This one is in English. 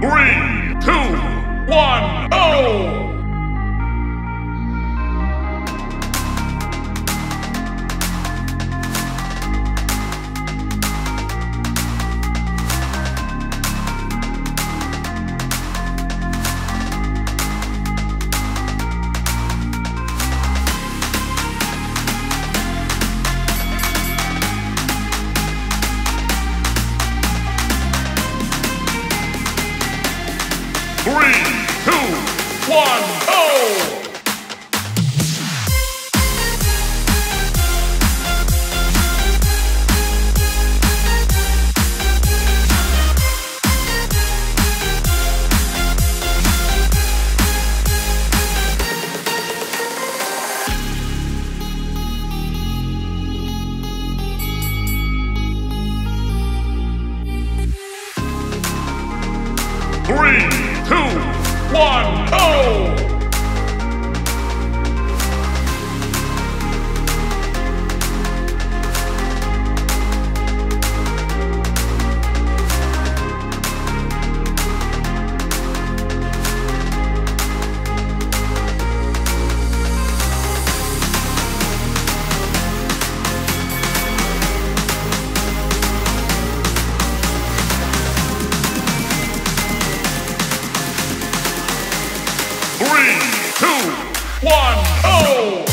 Three, two, Three, two, one, oh! Three, one, two! One, go!